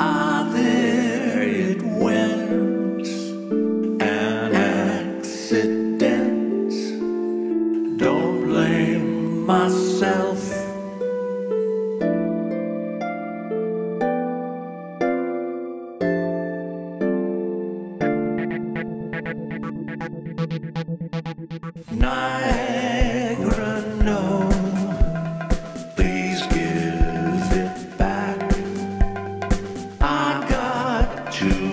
Ah, there it went, an accident. Don't blame myself. Nine.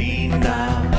linda.